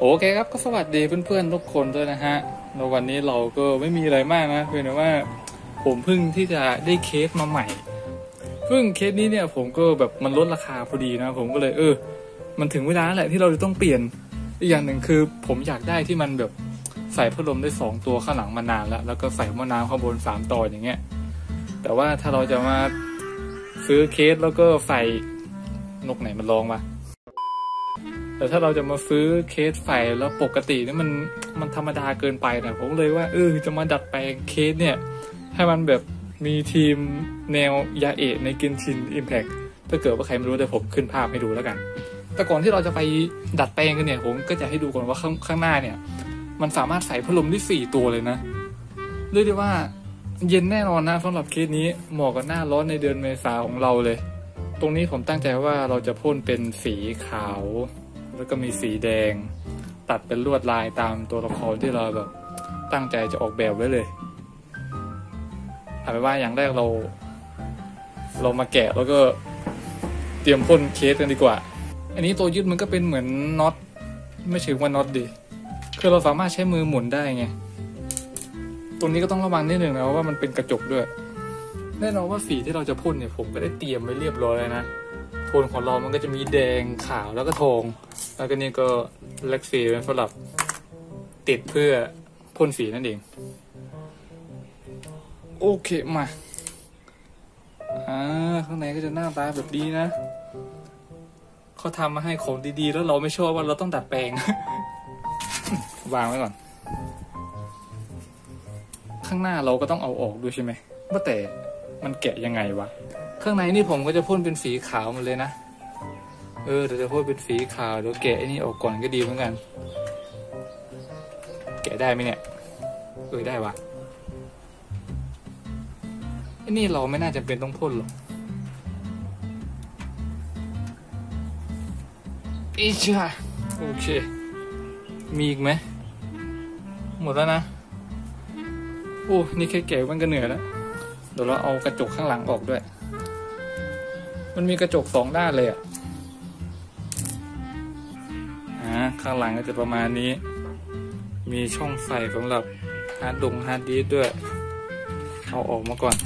โอเคครับก็สวัสดีเพื่อนๆทุกคนด้วยนะฮะในวันนี้เราก็ไม่มีอะไรมากนะเพียงแต่ว่าผมเพิ่งที่จะได้เคสมาใหม่ซึ่งเคสนี้เนี่ยผมก็แบบมันลดราคาพอดีนะ ผมก็เลยเออ มันถึงเวลาแหละที่เราจะต้องเปลี่ยนอีกอย่างหนึ่งคือ ผมอยากได้ที่มันแบบใส่พัดลมได้สองตัวข้างหลังมานานแล้วแล้วก็ใส่มะนาวข้างบนสามตอนอย่างเงี้ยแต่ว่าถ้าเราจะมาซื้อเคสแล้วก็ใส่นกไหนมันลองมา แต่ถ้าเราจะมาซื้อเคสไฟแล้วปกตินี่มันมันธรรมดาเกินไปนะผมเลยว่าเออจะมาดัดแปลงเคสเนี่ย ให้มันแบบมีทีมแนวยาเอะในกินชินอิมแพกถ้าเกิดว่าใครไม่รู้เดี๋ยวผมขึ้นภาพให้ดูแล้วกัน แต่ก่อนที่เราจะไปดัดแปลงกันเนี่ย ผมก็จะให้ดูก่อนว่าข้างข้างหน้าเนี่ย มันสามารถใส่พัดลมได้สี่ตัวเลยนะเรียกได้ว่าเย็นแน่นอนนะสำหรับเคสนี้เหมาะกับหน้าร้อนในเดือนเมษาของเราเลย ตรงนี้ผมตั้งใจว่าเราจะพ่นเป็นสีขาว แล้วก็มีสีแดง ตัดเป็นลวดลายตามตัวละครที่เราแบบตั้งใจจะออกแบบไว้เลยเอาเป็นว่าอย่างแรกเรา เรามาแกะแล้วก็เตรียมพ่นเคสกันดีกว่า อันนี้ตัวยึดมันก็เป็นเหมือนน็อตไม่ใช่ว่าน็อตดิคือเราสามารถใช้มือหมุนได้ไงตรงนี้ก็ต้องระวังนิดหนึ่งนะว่ามันเป็นกระจกด้วยแน่นอนว่าสีที่เราจะพ่นเนี่ยผมก็ได้เตรียมไว้เรียบร้อยแล้วนะ นของเรามันก็จะมีแดงขาวแล้วก็ทอง แล้วก็นี่ก็เล็กสีเป็นสำหรับติดเพื่อพ่นสีนั่นเอง โอเคมาอ่าข้างในก็จะหน้าตาแบบดีนะเขาทำมาให้ของดีๆ แล้วเราไม่ชอบว่าเราต้องดัดแปลง วางไว้ก่อน ข้างหน้าเราก็ต้องเอาออกด้วยใช่ไหมว่าแต่มันแกะยังไงวะ ข้างในนี่ผมก็จะพ่นเป็นสีขาวหมดเลยนะ เออเดี๋ยวจะพ่นเป็นสีขาวเดี๋ยวแกะไอ้นี่ออกก่อนก็ดีเหมือนกัน แกะได้ไหมเนี่ย เออได้วะไอ้นี่เราไม่น่าจะเป็นต้องพ่นหรอกอีช่าโอเค มีอีกไหม หมดแล้วนะ โอ้ นี่แค่แกะมันก็เหนื่อยแล้ว เดี๋ยวเราเอากระจกข้างหลังออกด้วย มันมีกระจกสองด้านเลยอะอ่าข้างหลังก็จะประมาณนี้ มีช่องใส่สำหรับฮาร์ดดงฮาร์ดดิสก์ด้วย เอาออกมาก่อน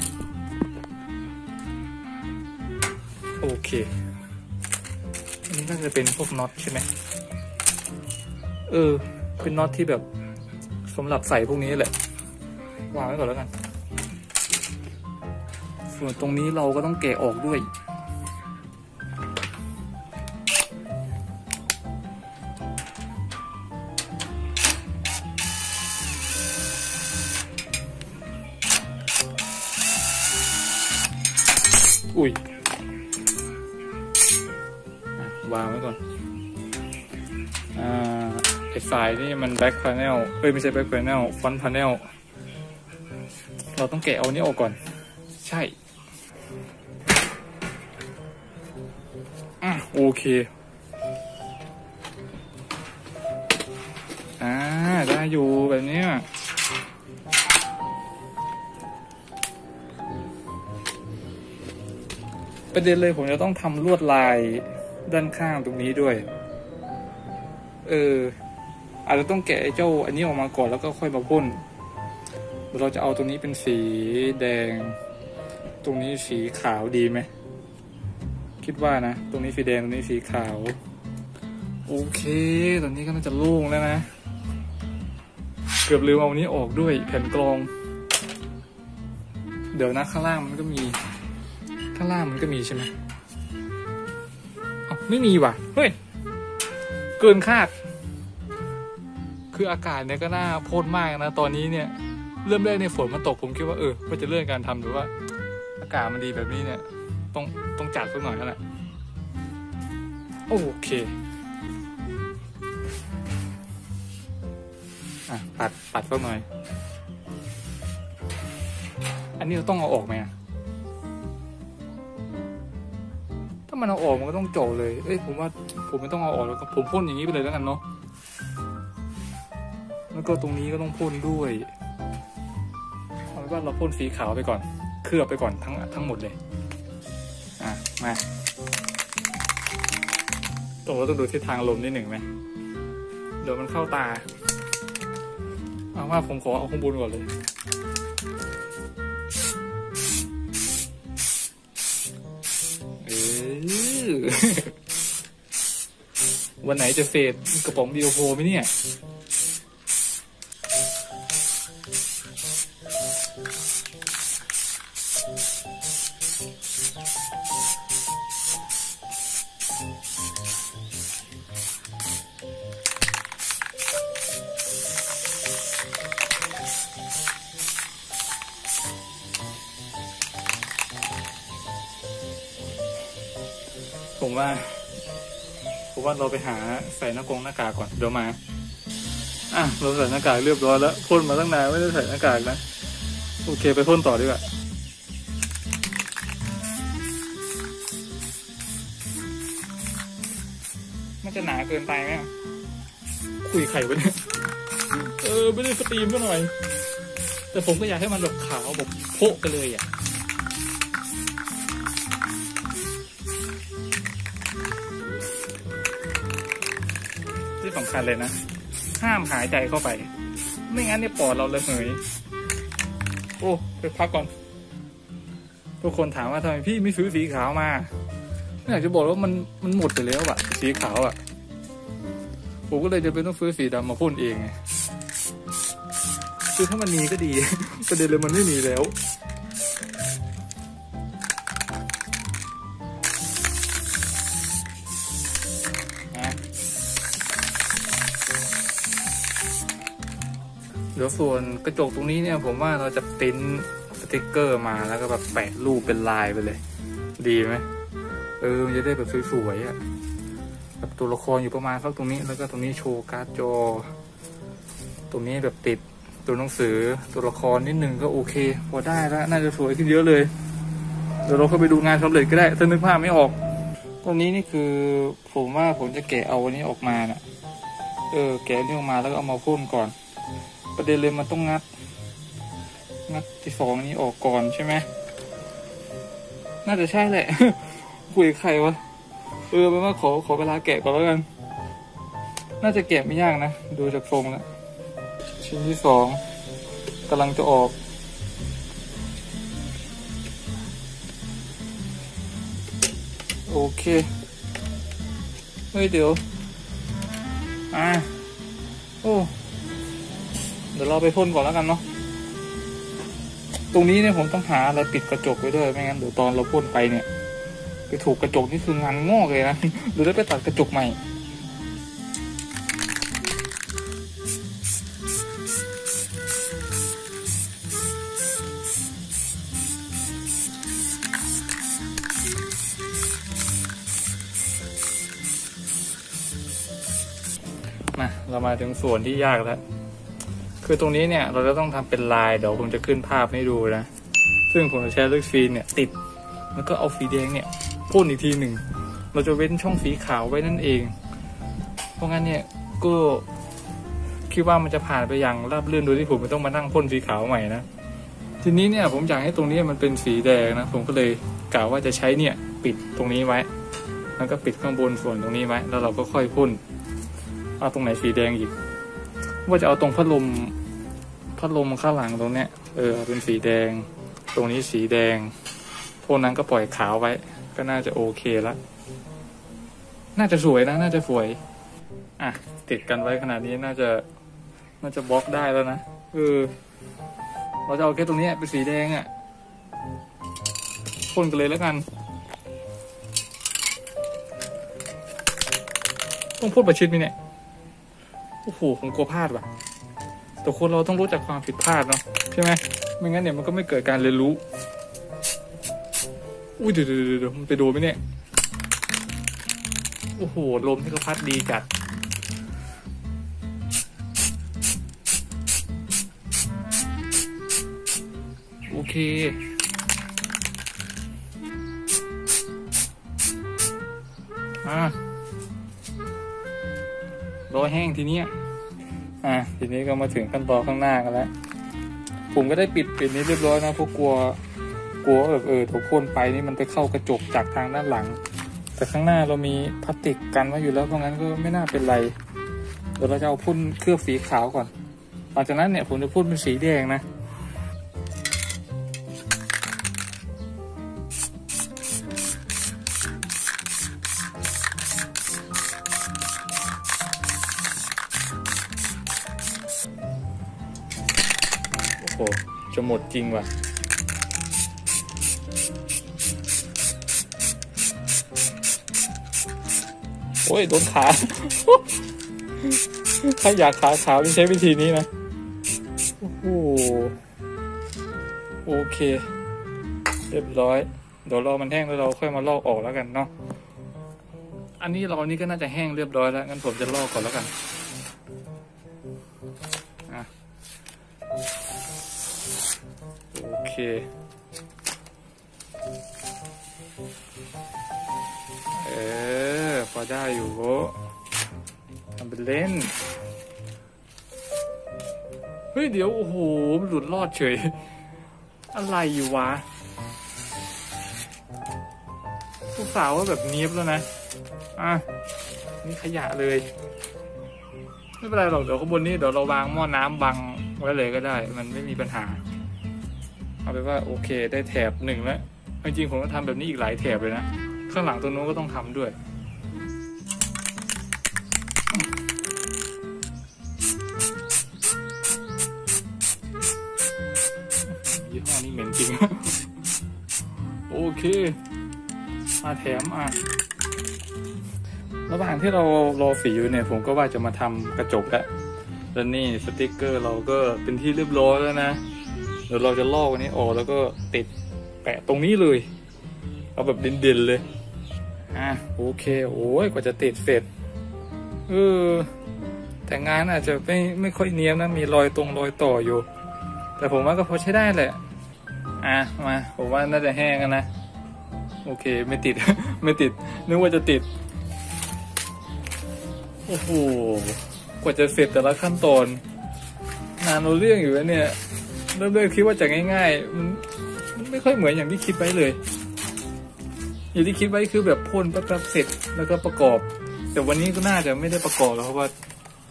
โอเคอันนี้น่าจะเป็นพวกน็อตใช่ไหมเออ เป็นน็อตที่แบบสำหรับใส่พวกนี้แหละ วางไว้ก่อนแล้วกัน ส่วนตรงนี้เราก็ต้องแกะออกด้วยอุ้ย back panel เอ้ยไม่ใช่ back panel front panel เราต้องแกะเอานี้ออกก่อน ใช่โอเค อ่า ได้อยู่แบบนี้ประเด็นเลยผมจะต้องทำลวดลายด้านข้างตรงนี้ด้วย เออ อาจจะต้องแก้เจ้าอันนี้ออกมาก่อนแล้วก็ค่อยมาพ่น เราจะเอาตรงนี้เป็นสีแดง ตรงนี้สีขาวดีไหม คิดว่านะ ตรงนี้สีแดงตรงนี้สีขาว โอเค ตอนนี้ก็น่าจะโล่งแล้วนะ เกือบลืมเอาอันนี้ออกด้วยแผ่นกรอง เดี๋ยวนะข้างล่างมันก็มี ข้างล่างมันก็มีใช่ไหมไม่มีว่ะ เฮ้ย เกินคาด คืออากาศเนี่ยก็น่าโพดมากนะ ตอนนี้เนี่ย เริ่มแรกในฝนมันตกผมคิดว่าเออว่าจะเลื่อนการทำหรือว่า อากาศมันดีแบบนี้เนี่ย ต้องต้องจัดสักหน่อยแล้วแหละโอเคอะปัดปัดสักหน่อย อันนี้เราต้องเอาออกไหมอะถ้ามันเอาออกมันก็ต้องโจเลย เอ้ยผมว่าผมไม่ต้องเอาออกแล้วผมพ่นอย่างนี้ไปเลยแล้วกันเนาะ แล้วก็ตรงนี้ก็ต้องพ่นด้วยเอาเป็นว่าเราพ่นสีขาวไปก่อน เคลือบไปก่อนทั้งทั้งหมดเลย อะ มาตรงเราต้องดูทิศทางลมนิดหนึ่งไหมเดี๋ยวมันเข้าตา เอาว่าผมขอเอาข้างบนก่อนเลยเออวันไหนจะเฟดกระป๋องเดียวโพไหมเนี่ย หน้ากงหน้ากากก่อนเดี๋ยวมา อะเราใส่หน้ากากเรียบร้อยแล้วพ่นมาตั้งนานไม่ได้ใส่หน้ากากนะ โอเคไปพ่นต่อดีกว่ามันจะหนาเกินไปไหมคุยไข่ไว้เนี่ยเออ ไม่ได้สตรีมก็หน่อย แต่ผมก็อยากให้มันแบบขาวแบบโพะไปเลยอะ คัญเลยนะ ห้ามหายใจเข้าไป ไม่งั้นเนี่ยปอดเราระเหยโอ้ไปพักก่อน ทุกคนถามว่าทำไมพี่ไม่ซื้อสีขาวมาไม่อยากจะบอกว่ามันมันหมดไปแล้วอะสีขาวอะผมก็เลยจะเป็นต้องซื้อสีดำมาพ่นเองไงคือถ้ามันมีก็ดีประเด็นเลยมันไม่มีแล้ว เดี๋ยวส่วนกระจกตรงนี้เนี่ยผมว่าเราจะปริ้นสติกเกอร์มาแล้วก็แบบแปะรูปเป็นลายไปเลย ดีไหมเออมันจะได้แบบสวยๆอะแบบตัวละครอยู่ประมาณสักตรงนี้แล้วก็ตรงนี้โชว์การ์ดจอ ตรงนี้แบบติดตัวหนังสือตัวละครนิดนึงก็โอเค พอได้แล้วน่าจะสวยขึ้นเยอะเลยเดี๋ยวเราเข้าไปดูงานสำเร็จก็ได้ถ้านึกภาพไม่ออกตรงนี้นี่คือผมว่าผมจะแกะเอาอันนี้ออกมาน่ะ เออ แกะนนี้ออกมาแล้วก็เอามาพ่นก่อน ประเด็นเลยมันต้องงัด งัดที่สองนี้ออกก่อนใช่ไหม น่าจะใช่แหละคุยใครวะ เออเป็นว่าขอขอเวลาแกะก่อนแล้วกัน น่าจะแกะไม่ยากนะ ดูจากทรงแล้ว ชิ้นที่สองกำลังจะออกโอเค เฮ้ยเดี๋ยว อ่า โอ้ ดี๋ยวเราไปพ่นก่อนแล้วกันเนาะตรงนี้เนี่ยผมต้องหาอะไรปิดกระจกไว้ด้วยไม่งั้นเดี๋ยวตอนเราพ่นไปเนี่ย ไปถูกกระจกนี่คืองานงอกเลยนะหรือได้ไปตัดกระจกใหม่มาเรามาถึงส่วนที่ยากแล้ว คือตรงนี้เนี่ยเราจะต้องทำเป็นลายเดี๋ยวผมจะขึ้นภาพให้ดูนะ ซึ่งผมจะใช้ลือกฟีนเนี่ยติด แล้วก็เอาสีแดงเนี่ยพ่นอีกทีหนึ่ง เราจะเว้นช่องสีขาวไว้นั่นเอง เพราะงั้นเนี่ยก็คิดว่ามันจะผ่านไปอย่างราบรื่นโดยที่ผมไม่ต้องมานั่งพ่นสีขาวใหม่นะ ทีนี้เนี่ยผมอยากให้ตรงนี้มันเป็นสีแดงนะ ผมก็เลยกล่าวว่าจะใช้เนี่ยปิดตรงนี้ไว้ แล้วก็ปิดข้างบนส่วนตรงนี้ไว้ แล้วเราก็ค่อยพ่นเอาตรงไหนสีแดงอีกว่าจะเอาตรงพัดลม พัดลมข้างหลังตรงเนี้ยเออเป็นสีแดง ตรงนี้สีแดง พวกนั้นก็ปล่อยขาวไว้ ก็น่าจะโอเคละน่าจะสวยนะ น่าจะสวย อะ ติดกันไว้ขนาดนี้น่าจะ น่าจะบล็อกได้แล้วนะเออเราจะเอาแค่ตรงนี้เป็นสีแดงอะ่ะพ่นกันเลยแล้วกัน ต้องพูดประชิดไหมเนี่ยโอ้โหผมกลัวพลาดว่ะ แต่คนเราต้องรู้จักความผิดพลาดเนาะใช่ไหมไม่งั้นเนี่ยมันก็ไม่เกิดการเรียนรู้ อุ้ยเดี๋ยวเดี๋ยวเดี๋ยวมันไปโดนไหมเนี่ย โอ้โห ลมที่เขาพัดดีจัด โอเคอะรอแห้งทีเนี้ย อะทีนี้ก็มาถึงขั้นตอนข้างหน้ากันแล้วผมก็ได้ปิดปิดนี้เรียบร้อยนะเพราะกลัวกลัวแบบเออถูกพ่นไปนี่มันไปเข้ากระจกจากทางด้านหลัง แต่ข้างหน้าเรามีพลาสติกกันไว้อยู่แล้วเพราะงั้นก็ไม่น่าเป็นไรเดี๋ยวเราจะเอาพ่นเคลือบสีขาวก่อนหลังจากนั้นเนี่ยผมจะพ่นเป็นสีแดงนะ จะหมดจริงว่ะโอ้ยโดนขา ถ้าอยากขาขาวต้องใช้วิธีนี้นะ โอ้โห โอเค เรียบร้อย เดี๋ยวรอมันแห้งแล้วเราค่อยมาลอกออกแล้วกันเนาะ อันนี้เรานี่ก็น่าจะแห้งเรียบร้อยแล้ว งั้นผมจะลอกก่อนแล้วกัน เคเออ พอได้อยู่โวทำเป็นเล่น เฮ้ย เดี๋ยว โอ้โห หลุดรอดเฉย อะไรอยู่วะผู้สาวว่าแบบเนี้ยบแล้วนะ อะ นี่ขยะเลย ไม่เป็นไรหรอก เดี๋ยวข้างบนนี้เดี๋ยวเราวางหม้อน้ำบังไว้เลยก็ได้ มันไม่มีปัญหา เอาไปว่าโอเคได้แถบหนึ่งแล้วจริงๆผมก็ทำแบบนี้อีกหลายแถบเลยนะ ข้างหลังตรงนู้นก็ต้องทำด้วยยี่ห้อนี้เหม็นจริง โอเค มาแถมอะระหว่างที่เรารอฝีอยู่เนี่ย ผมก็ว่าจะมาทำกระจกแล้วแล้วนี่สติกเกอร์เราก็เป็นที่เรียบร้อยแล้วนะ เดี๋ยวเราจะลอกอันนี้ออกแล้วก็ติดแปะตรงนี้เลย เอาแบบเด่นๆเลย อะโอเค โอ้ยกว่าจะติดเสร็จ เออ แต่งานอาจจะไม่ไม่ค่อยเนียมนะ มีรอยตรงรอยต่ออยู่ แต่ผมว่าก็พอใช้ได้แหละ อะมา ผมว่าน่าจะแห้งกันนะ โอเค ไม่ติด ไม่ติด นึกว่าจะติด โอ้โห กว่าจะเสร็จแต่ละขั้นตอน นานเราเรื่องอยู่แล้วเนี่ย เริ่มๆคิดว่าจะง่ายๆมันไม่ค่อยเหมือนอย่างที่คิดไว้เลย อย่างที่คิดไว้คือแบบพ่นแป๊บๆเสร็จแล้วก็ประกอบ แต่วันนี้ก็น่าจะไม่ได้ประกอบแล้วเพราะว่า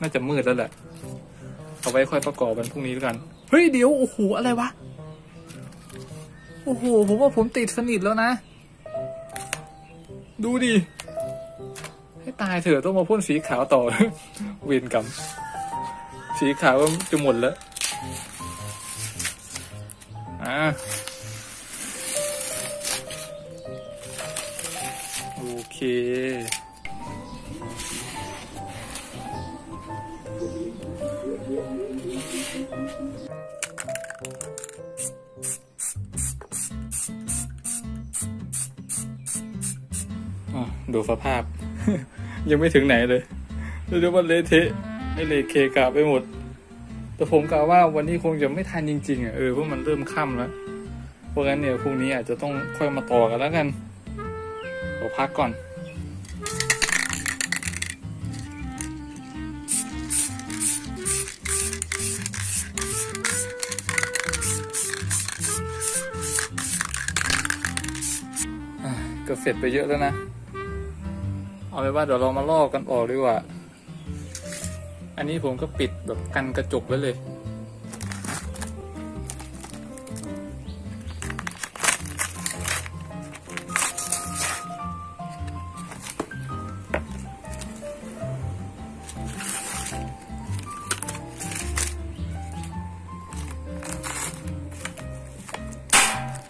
น่าจะมืดแล้วแหละเอาไว้ค่อยประกอบวันพรุ่งนี้แล้วกันเฮ้ยเดี๋ยวโอ้โหอะไรวะโอ้โหผมว่าผมติดสนิทแล้วนะ ดูดิให้ตายเถอะต้องมาพ่นสีขาวต่อเวรกรรมสีขาวก็จะหมดแล้ว อ่าโอเคดูสภาพ ยังไม่ถึงไหนเลยเรียกว่าเละเทะให้เละเคกะไปหมด แต่ผมกะว่าวันนี้คงจะไม่ทันจริงๆอะเออเพราะมันเริ่มค่ำแล้วเพราะงั้นเนี่ยพรุ่งนี้อาจจะต้องค่อยมาต่อกันแล้วกันเดี๋ยวพักก่อนก็เสร็จไปเยอะแล้วนะ เอาไปนว่าเดี๋ยวเรามาลอกกันออกดีกว่า อันนี้ผมก็ปิดแบบกันกระจกไว้เลย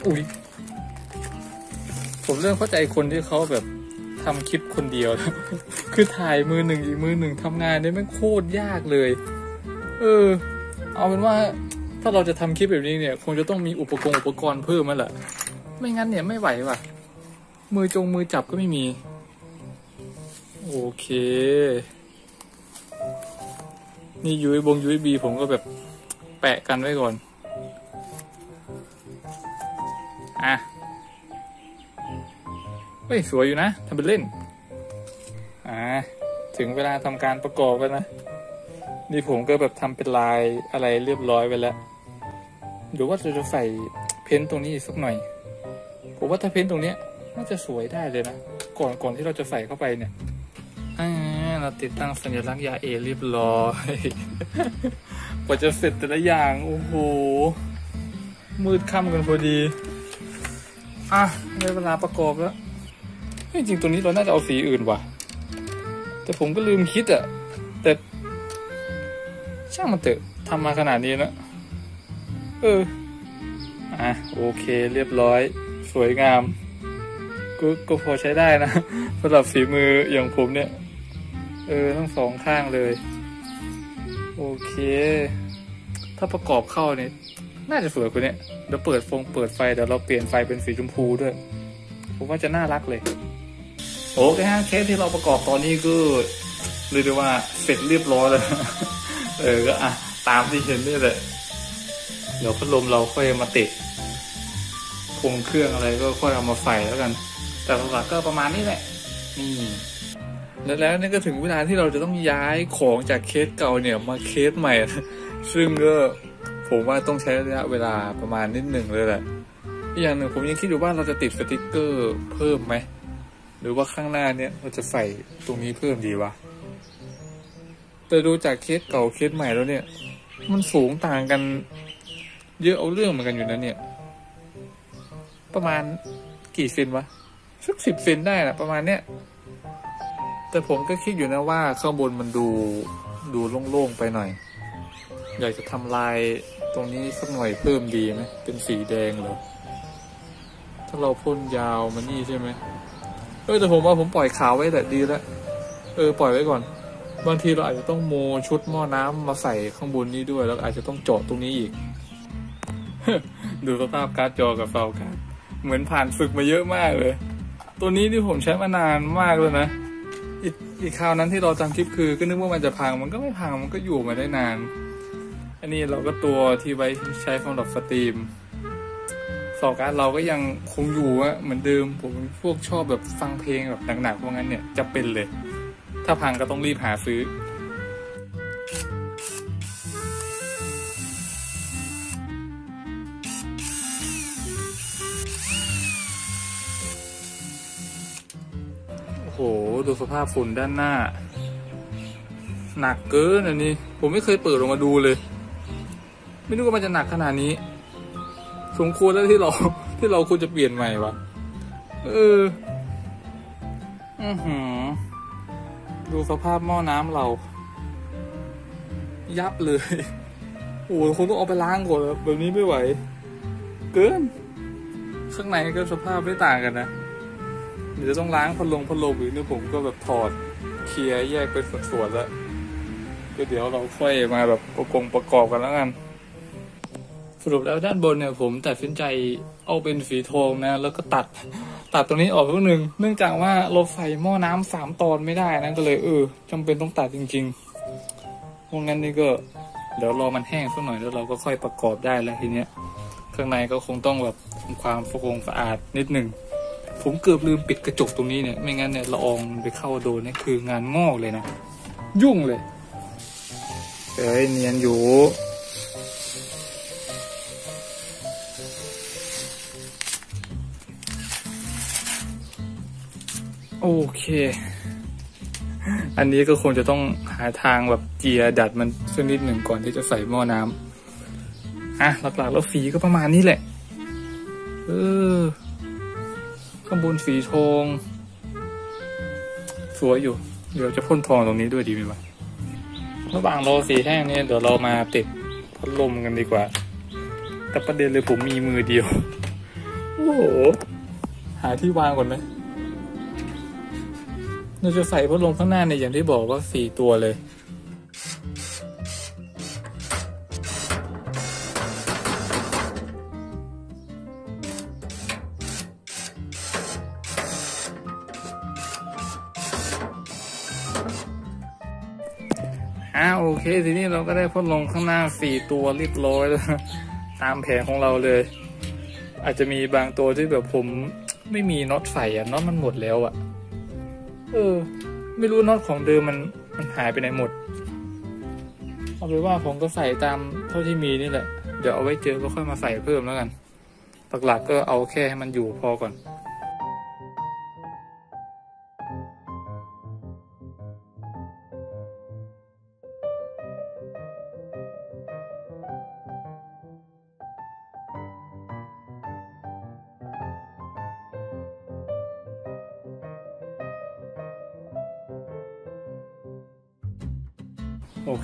อุ้ยผมเริ่มเข้าใจคนที่เขาแบบ ทำคลิปคนเดียว คือถ่ายมือหนึ่งอีกมือหนึ่งทำงานเนี่ยมันโคตรยากเลย เออ เอาเป็นว่าถ้าเราจะทำคลิปแบบนี้เนี่ย คงจะต้องมีอุปกรณ์อุปกรณ์เพิ่มมาแหละไม่งั้นเนี่ยไม่ไหวว่ะ มือจงมือจับก็ไม่มี โอเค นี่ยูไอบงยูไอบีผมก็แบบแปะกันไว้ก่อน อะ เฮ้ยสวยอยู่นะทำเป็นเล่น อ่า ถึงเวลาทำการประกอบแล้วนะ นี่ผมก็แบบทำเป็นลายอะไรเรียบร้อยไปแล้วหรือว่าเราจะใส่เพ้นท์ตรงนี้อีกสักหน่อย ผมว่าถ้าเพ้นท์ตรงเนี้ยน่าจะสวยได้เลยนะ ก่อนก่อนที่เราจะใส่เข้าไปเนี่ยอ่าเราติดตั้งสัญลักษณ์ยาเอเรียบร้อย กว่าจะเสร็จแต่ละอย่าง โอ้โห มืดค่ำกันพอดี อะได้เวลาประกอบแล้ว จริงตัวนี้เราน่าจะเอาสีอื่นว่ะ แต่ผมก็ลืมคิดอะแต่ช่างมันเถอะทำมาขนาดนี้แล้วเออ อะ โอเคเรียบร้อย สวยงาม ก็ก็พอใช้ได้นะสำหรับฝีมืออย่างผมเนี่ย เออทั้งสองข้างเลย โอเค ถ้าประกอบเข้าเนี่ยน่าจะสวยกว่านี้เดี๋ยวเปิดฟงเปิดไฟเดี๋ยวเราเปลี่ยนไฟเป็นสีชมพูด้วย ผมว่าจะน่ารักเลย โอเคฮะเคสที่เราประกอบตอนนี้ก็เรียกได้ว่าเสร็จเรียบร้อยแล้วเออก็อะตามที่เห็นนี่แหละเดี๋ยวพัดลมเราค่อยมาติดพวงเครื่องอะไรก็ค่อยเอามาใส่แล้วกัน แต่หลักก็ประมาณนี้แหละนี่แล้วแล้วนี่ก็ถึงเวลาที่เราจะต้องย้ายของจากเคสเก่าเนี่ยมาเคสใหม่ ซึ่งก็ผมว่าต้องใช้ระยะเวลาประมาณนิดหนึ่งเลยแหละอีกอย่างหนึ่งผมยังคิดอยู่ว่าเราจะติดสติกเกอร์เพิ่มไหม หรือว่าข้างหน้าเนี่ยเราจะใส่ตรงนี้เพิ่มดีวะ แต่ดูจากเคสเก่าเคสใหม่แล้วเนี่ย มันสูงต่างกัน เยอะเอาเรื่องเหมือนกันอยู่นะเนี่ย ประมาณกี่เซนวะสักสิบเซนได้นะประมาณเนี้ยแต่ผมก็คิดอยู่นะว่าข้างบนมันดูดูโล่งๆไปหน่อย อยากจะทำลายตรงนี้สักหน่อยเพิ่มดีไหมเป็นสีแดงเหรอถ้าเราพ่นยาวมันนี่ใช่ไหม เออแต่ผมว่าผมปล่อยขาวไว้แต่ดีแล้วเออปล่อยไว้ก่อน บางทีเราอาจจะต้องโมชุดหม้อน้ำมาใส่ข้างบนนี้ด้วย แล้วอาจจะต้องเจาะตรงนี้อีก ดูสภาพการ์ดจอกับเฟลการ์ดเหมือนผ่านฝึกมาเยอะมากเลย ตัวนี้ที่ผมใช้มานานมากเลยนะอีกอีกคราวนั้นที่เราจำคลิปคือ ก็นึกว่ามันจะพังมันก็ไม่พังมันก็อยู่มาได้นาน อันนี้เราก็ตัวที่ไว้ใช้สำหรับสตรีม สอการเราก็ยังคงอยู่อะเหมือนเดิมผมพวกชอบแบบฟังเพลงแบบหนักๆพวกนั้นเนี่ยจะเป็นเลย ถ้าพังก็ต้องรีบหาซื้อโอ้โหดูสภาพฝุ่นด้านหน้า หนักเกินอันนี้ ผมไม่เคยเปิดออกมาดูเลย ไม่รู้ว่ามันจะหนักขนาดนี้ สมควรแล้วที่เราที่เราควรจะเปลี่ยนใหม่วะเออ อือหือ ดูสภาพหม้อน้ำเรา ยับเลยโอ้โหคงต้องเอาไปล้างก่อนแล้วแบบนี้ไม่ไหว เกิน ข้างในก็สภาพไม่ต่างกันนะเดี๋ยวจะต้องล้างพัดลมพัดลมอีกนี่ผมก็แบบถอดเคลียร์แยกเป็นส่วนๆแล้วก็เดี๋ยวเราค่อยมาแบบประกงประกอบกันแล้วกัน สรุปแล้วด้านบนเนี่ยผมตัดสินใจเอาเป็นสีทองนะ แล้วก็ตัดตัดตรงนี้ออกครึ่งหนึ่งเนื่องจากว่าเราใส่หม้อน้ำสามตอนไม่ได้นะก็เลยเออจำเป็นต้องตัดจริงๆเพราะงั้นนี่ก็เดี๋ยวรอมันแห้งสักหน่อยแล้วเราก็ค่อยประกอบได้แล้วทีเนี้ยข้างในก็คงต้องแบบทำความสะอาดสะอาดนิดหนึ่งผมเกือบลืมปิดกระจกตรงนี้เนี่ยไม่งั้นเนี่ยละอองไปเข้าโดนนี่คืองานงอกเลยนะ ยุ่งเลยเอ้ยเนียนอยู่ โอเค อันนี้ก็คงจะต้องหาทางแบบเจียร์ดัดมันสักนิดหนึ่งก่อนที่จะใส่หม้อน้ำอะหลักๆแล้วสีก็ประมาณนี้แหละ เออ ข้างบนสีทองสวยอยู่ เดี๋ยวจะพ่นทองตรงนี้ด้วยดีไหมวะระหว่างรอสีแห้งเนี่ยเดี๋ยวเรามาติดพัดลมกันดีกว่า แต่ประเด็นเลยผมมีมือเดียว โอ้โห หาที่วางก่อนไหม เราจะใส่พัดลมข้างหน้าเนี่ยอย่างที่บอกว่าสี่ตัวเลย อ่าโอเค ทีนี้เราก็ได้พัดลมข้างหน้าสี่ตัวเรียบร้อยแล้วตามแผนของเราเลย อาจจะมีบางตัวที่แบบผมไม่มีน็อตใส่อะน็อตมันหมดแล้วอะ เออ ไม่รู้น็อตของเดิมมันมันหายไปไหนหมด เอาเป็นว่าผมก็ใส่ตามเท่าที่มีนี่แหละ เดี๋ยวเอาไว้เจอก็ค่อยมาใส่เพิ่มแล้วกันหลักๆก็เอาแค่ให้มันอยู่พอก่อน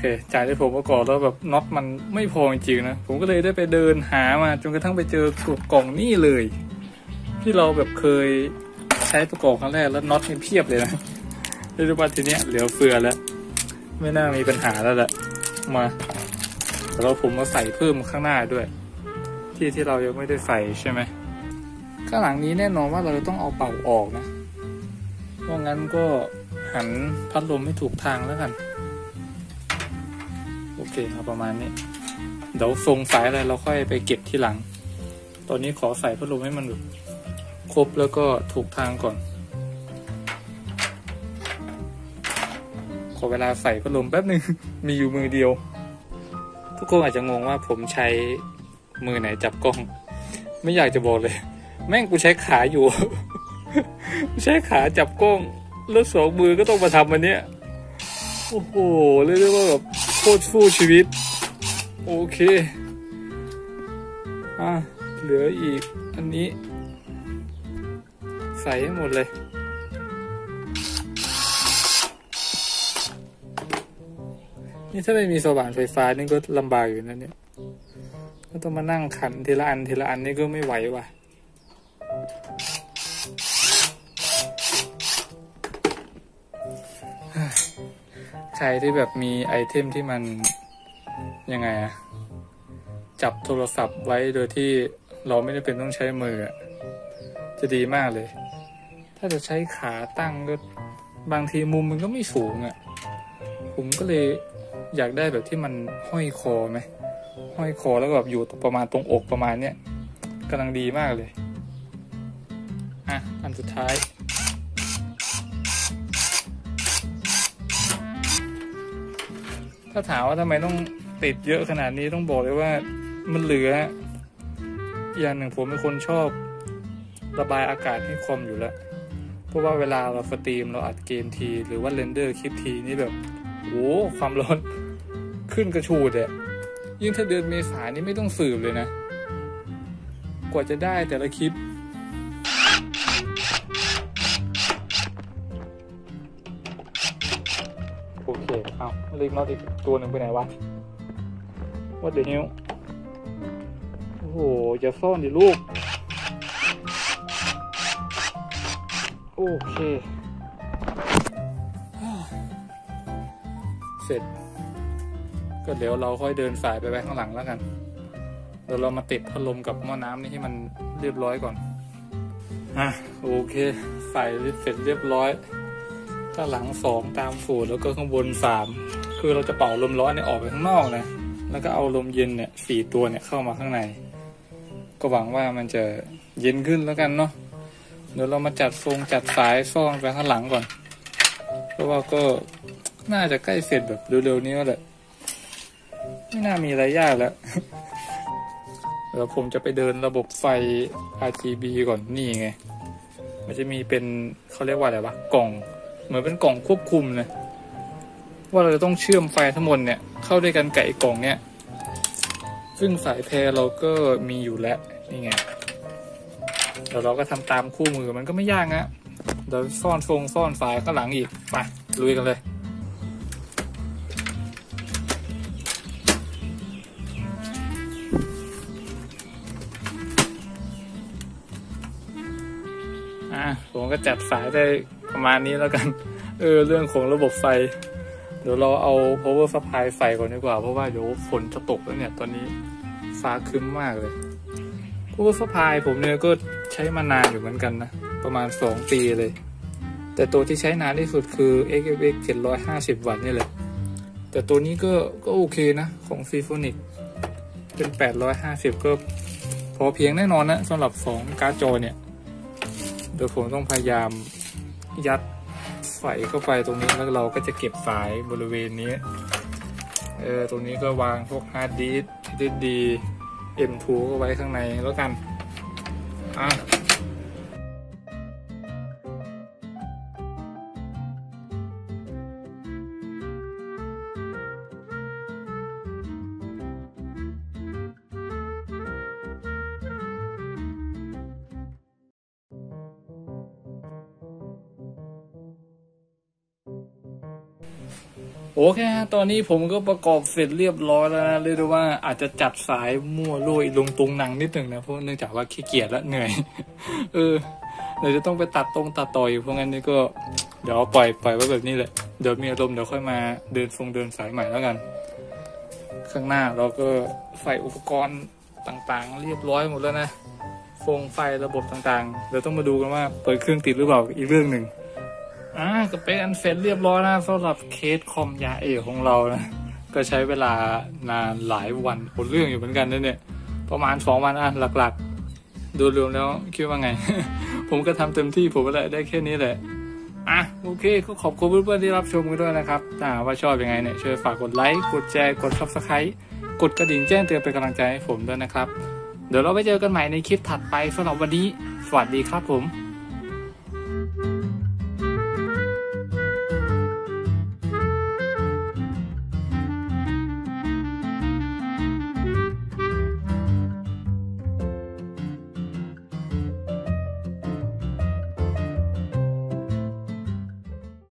เคจ่ายให้ผมมาก่อนแล้วแบบน็อตมันไม่พอจริงๆนะ ผมก็เลยได้ไปเดินหามาจนกระทั่งไปเจอกล่องนี่เลย ที่เราแบบเคยใช้ประกอบครั้งแรกแล้วน็อตมันเพียบเลยนะเรียกได้ว่าทีเนี้ยเหลือเฟือแล้ว ไม่น่ามีปัญหาแล้วแหละมาแล้วผมมาใส่เพิ่มข้างหน้าด้วย ที่ที่เรายังไม่ได้ใส่ใช่ไหมข้างหลังนี้แน่นอนว่าเราจะต้องเอาเป่าออกนะเพราะงั้นก็หันพัดลมให้ถูกทางแล้วกัน เคเอาประมาณนี้ เดี๋ยวทรงสายอะไรเราค่อยไปเก็บที่หลัง ตอนนี้ขอใส่พัดลมให้มันแบบครบแล้วก็ถูกทางก่อน ขอเวลาใส่พัดลมแป๊บหนึ่ง มีอยู่มือเดียว ทุกคนอาจจะงงว่าผมใช้มือไหนจับกล้อง ไม่อยากจะบอกเลย แม่งกูใช้ขาอยู่ ใช้ขาจับกล้องแล้วสองมือก็ต้องมาทำอันเนี้ยโอ้โหเรียกได้ว่าแบบ โคตรสู้ชีวิต โอเค อะ เหลืออีก อันนี้ ใส่ให้หมดเลยนี่ถ้าไม่มีสว่านไฟฟ้านี่ก็ลำบากอยู่นะเนี่ยก็ต้องมานั่งขันทีละอันทีละอันนี่ก็ไม่ไหวว่ะ รที่แบบมีไอเทมที่มันยังไงอะจับโทรศัพท์ไว้โดยที่เราไม่ได้เป็นต้องใช้มือจะดีมากเลย ถ้าจะใช้ขาตั้งก็บางทีมุมมันก็ไม่สูงอะผมก็เลยอยากได้แบบที่มันห้อยคอไหมห้อยคอแล้วก็แบบอยู่ประมาณตรงอกประมาณเนี้ยกำลังดีมากเลย อะอันสุดท้าย ถ้าถามว่าทำไมต้องติดเยอะขนาดนี้ต้องบอกเลยว่ามันเหลือ อย่างหนึ่งผมเป็นคนชอบระบายอากาศให้คมอยู่แล้ว เพราะว่าเวลาเรา stream เราอัดเกมที หรือว่า render คลิปทีนี่แบบโอ้ความร้อนขึ้นกระฉูดอะยิ่งถ้าเดือนเมษานี่ไม่ต้องสืบเลยนะ กว่าจะได้แต่ละคลิป เอาเล็กน็อตอีกตัวหนึ่งไปไหนวะ What the hell โอ้โหอย่าซ่อนดิลูก โอเค เสร็จ ก็เดี๋ยวเราค่อยเดินสายไปไว้ข้างหลังแล้วกันเดี๋ยวเรามาติดพัดลมกับหม้อน้ำนี่ให้มันเรียบร้อยก่อนอะโอเค ใส่เสร็จเรียบร้อย ถ้าหลังสองตามสูตรแล้วก็ข้างบนสามคือเราจะเป่าลมร้อนเนี่ยออกไปข้างนอกนะแล้วก็เอาลมเย็นเนี่ยสี่ตัวเนี่ยเข้ามาข้างใน ก็หวังว่ามันจะเย็นขึ้นแล้วกันเนาะเดี๋ยวเรามาจัดทรงจัดสายซ่อนไปข้างหลังก่อน เพราะว่าก็น่าจะใกล้เสร็จแบบเร็วๆนี้แล้วแหละไม่น่ามีอะไรยากแล้วเดี๋ยวผมจะไปเดินระบบไฟ RGB ก่อนนี่ไง มันจะมีเป็นเขาเรียกว่าอะไรวะกล่อง เหมือนเป็นกล่องควบคุมนะว่าเราจะต้องเชื่อมไฟทั้งหมดเนี่ย เข้าด้วยกันกับไอ้กล่องเนี่ย ซึ่งสายแพรเราก็มีอยู่แล้วนี่ไงเดี๋ยวเราก็ทำตามคู่มือมันก็ไม่ยากนะเดี๋ยวซ่อนทรงซ่อนสายข้างหลังอีกไปลุยกันเลยอะผมก็จัดสายได้ ประมาณนี้แล้วกัน เออ เรื่องของระบบไฟ เดี๋ยวเราเอา power supply ใส่ก่อนดีกว่า เพราะว่าเดี๋ยวฝนจะตกแล้วเนี่ย ตอนนี้ฟ้าครึ้มมากเลย power supply ผมเนี่ยก็ใช้มานานอยู่เหมือนกันนะ ประมาณ 2 ปีเลย แต่ตัวที่ใช้นานที่สุดคือ XFX 750 วัตต์นี่แหละ แต่ตัวนี้ก็ ก็โอเคนะ ของ s y m p h o n i c เป็น 850 ก็พอเพียงแน่นอนนะสำหรับ 2 การ์ดจอเนี่ย เดี๋ยวผมต้องพยายาม ยัดไฟเข้าไปตรงนี้แล้วเราก็จะเก็บสายบริเวณนี้ เออ ตรงนี้ก็วางพวกฮาร์ดดิสก์ SSD M2 ก็ไว้ข้างในแล้วกัน อะ เคฮะตอนนี้ผมก็ประกอบเสร็จเรียบร้อยแล้วนะเรียกได้ว่าอาจจะจัดสายมั่วลุยลงตรงหนังนิดหนึ่งนะเพราะเนื่องจากว่าขี้เกียจและเหนื่อย เออเดี๋ยวจะต้องไปตัดตรงตัดต่ออยู่เพราะงั้นนี่ก็เดี๋ยวปล่อยปล่อยไว้แบบนี้แหละเดี๋ยวมีอารมณ์เดี๋ยวค่อยมาเดินฟงเดินสายใหม่แล้วกัน ข้างหน้าเราก็ใส่อุปกรณ์ต่างๆ เรียบร้อยหมดแล้วนะฟงไฟระบบต่างๆ เดี๋ยวต้องมาดูกันว่าเปิดเครื่องติดหรือเปล่าอีกเรื่องหนึ่ง อ่าก็เป็นอันเสร็จเรียบร้อยนะสำหรับเคสคอมยาเอกของเรานะ ก็ใช้เวลานานหลายวันผลเรื่องอยู่เหมือนกันนะเนี่ย ประมาณสองวันอะหลักๆ ดูรวมแล้วคิดว่าไง ผมก็ทำเต็มที่ผมก็ได้ได้แค่นี้แหละอะโอเคก็ขอบคุณเพื่อนๆที่รับชมกันด้วยนะครับถ้าว่าชอบยังไงเนี่ยช่วยฝากกดไลค์กดแชร์กด subscribe กดกระดิ่งแจ้งเตือนเป็นกำลังใจให้ผมด้วยนะครับ เดี๋ยวเราไปเจอกันใหม่ในคลิปถัดไปสำหรับวันนี้ สวัสดีครับผม